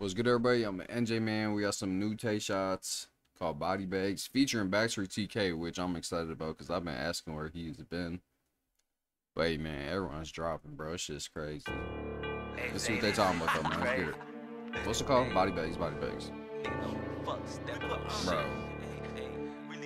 What's good, everybody? I'm NJ Man. We got some new Tayshotzz called Body Bags featuring Backstreet TK, which I'm excited about because I've been asking where he's been. But hey, man, everyone's dropping, bro. It's just crazy. Let's see what they talking about, though, man. Let's get it. What's it called? Body Bags, Body Bags. Bro. We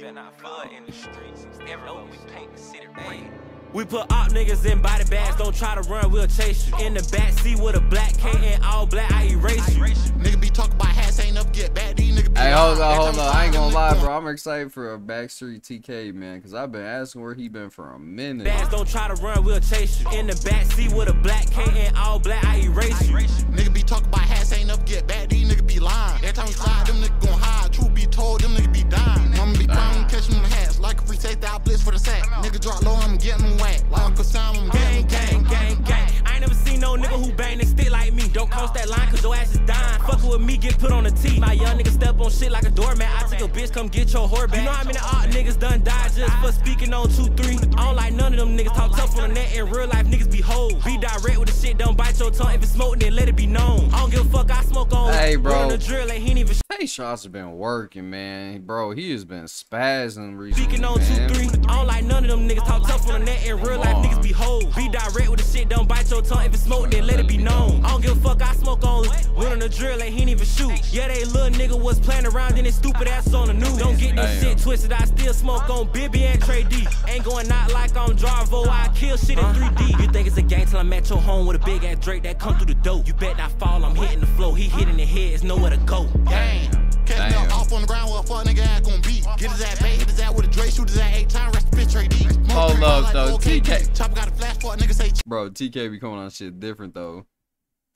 put op niggas in body bags, don't try to run, we'll chase you. In the back seat with a black K and all black, I erase you. Nigga be talking about hats ain't up get back. These nigga be Hey, hold lying. on, hold time on. I ain't gonna lie, bro. I'm excited for a Backstreet TK, man, because I've been asking where he been for a minute. Bags, don't try to run, we'll chase you. In the back seat with a black K and all black, I erase you. Nigga be talking about hats ain't up get back. These nigga be lying. Every time we slide, them nigga cross that line, cause your ass is dying. Fuckin' with me, get put on the tee. My young nigga step on shit like a doormat. I take a bitch, come get your whore back. You know how many odd niggas done died just for speaking on 2-3? I don't like none of them niggas talk tough on the net. In real life, niggas be hoes. Be direct with the shit, don't bite your tongue. If it's smoke, then let it be known. I don't give a fuck, I smoke on. Hey, bro. Run the drill, ain't even Tayshotzz have been working, man. Bro, he has been spazzing recently, Speaking on two, man. three, I don't like none of them niggas talk tough on the net. In real life, niggas be hoes. Be direct with the shit, don't bite your tongue. If it's smoke, then let it be known. I don't give a fuck, I smoke on. Run on the drill, and he ain't even shoot. Yeah, they little nigga was playing around, then his stupid ass on the news. Don't get this Damn. shit twisted, I still smoke on Bibby and Trey D. Ain't going out like I'm Jarvo, I kill shit in 3D. You think I'm at your home with a big ass Drake that come through the door. You bet not fall, I'm hitting the flow. He hitting the head, it's nowhere to go. Gang. Catch me off on the ground where a fuck nigga ass gon' be. Get his ass bait, hit his ass with a Dre, shoot his ass eight times, rest the bitch Trey D. Smoke Hold three up, though. the OKD. TK. Chopper got a flash for a nigga say Bro, TK be coming on shit different, though.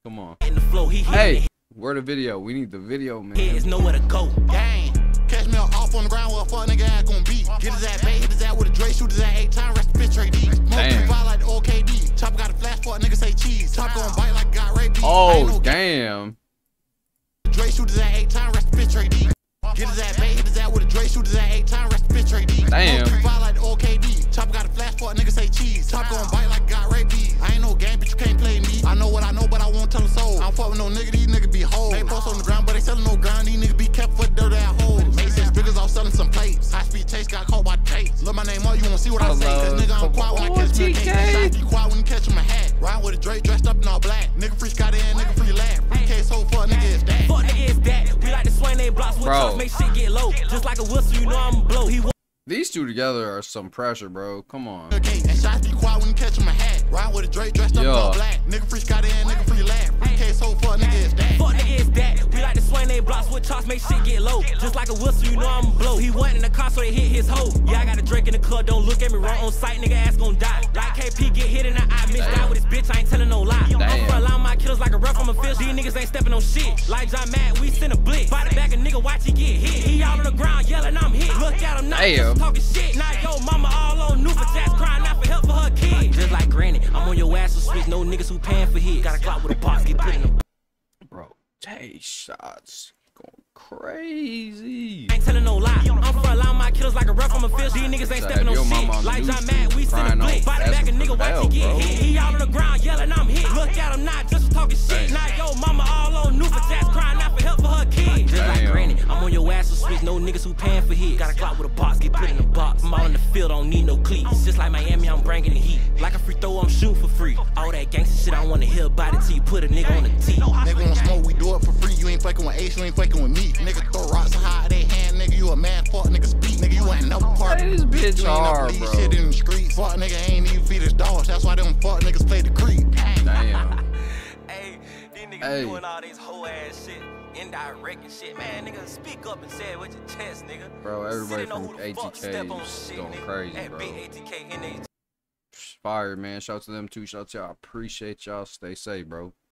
Come on. Hitting the flow, he hitting Hey, where the video? We need the video, the head, man. it's nowhere to go. Gang. Catch me off on the ground where a fuck nigga ass gon' be. Get his ass bait, hit his ass with a Dre, shoot his ass eight times, rest the bitch Trey D. Gon' bite like got raped. Oh, damn. Dre shoot his ass eight times, rest bitch Trey D. Get his bait, hit his with a Dre, shoot his ass eight times, rest bitch D. Damn. Like the OKD. Chopper got a flash for a nigga say cheese. Gon' bite like got raped. I ain't no game, but you can't play me. I know what I know, but I won't tell a soul. I don't fuck with no nigga, these niggas be hoes. They post on the ground, but they sellin' no ground. These niggas be kept for dirt ass hoes. Made six figures off selling some plates. High speed chase got caught by chase. Look my name up, you wanna see what I say? Cause nigga, I'm quiet when I catch me a case. Be quiet when you catch him a hat. Ride with a Drake dressed up in all black. Nigga free Scott in, nigga free laugh. Free case whole fuck nigga is that. Fuck nigga is that. We like to swing they blocks with Bro. trucks, make shit get low. Just like a whistle, you know I'm blow. He These two together are some pressure, bro. Come on. Okay, and shots be quiet when you catch him a hat. Ride with a Drake dressed up in all black. Nigga free Scott in, nigga free laugh. Free case whole fuck nigga is that. Fuck nigga is that. We like to swing they blocks with chops, make shit get low. Just like a whistle, you know I'm blow. He went in the car so they hit his hoe. Yeah, I got a drink in the club, don't look at me wrong on sight, nigga ass gon' die. Like KP get hit in the eye, bitch die with his bitch, I ain't telling no lie. I'm Damn. for allowing my killers like a ref from a fish. These niggas ain't stepping on shit. Like John Matt, we send a blitz. Body back a nigga, watch he get hit. He out on the ground yelling, I'm hit. Look at him now, just talking shit. Now yo, mama all on new for jazz crying out for help for her kid. Just like Granny, I'm on your ass so switch, no niggas who paying for hits. Got a clock with a box, get put in the Bro, Tayshotzz going crazy. ain't telling no lie. I'm for allowing my killers like a ref from a fish. These niggas ain't stepping have on your mama on shit. Like John Matt, we send a crying blitz. out, Body back a asking nigga, for watch he get bro. hit. He out on the ground yelling, I'm hit. Look at him now, just talking shit. Damn. Now yo, mama all on new for jazz crying out for help for her kid. Just like Granny, I'm on your ass so switch, no niggas who paying for hits. Got a clock with a box, get put in the box. I'm all in the field, don't need no cleats. Just like Miami, I'm bringing the heat. Like a free throw, I'm shooting for free. All that gangsta shit, I don't wanna hear about it till you put a nigga on the tee. Nigga wanna smoke, we do it for free. You ain't fucking with Ace, you ain't fucking with me. Nigga throw rocks so high they hand, nigga. You a man, fuck nigga speak, nigga. You ain't never part Hey, this bitch You ain't never hard, leave bro. shit in the streets. Fuck nigga ain't even feed his dogs. That's why them fuck niggas play the creep. Damn. Hey, these niggas Hey. doing all this whole ass shit, indirect and shit. Man, nigga, speak up and say it with your chest, nigga. Bro, everybody from who the fuck ATK is going nigga. crazy, bro. Fire, man. Shout out to them too. Shout out to y'all. Appreciate y'all. Stay safe, bro.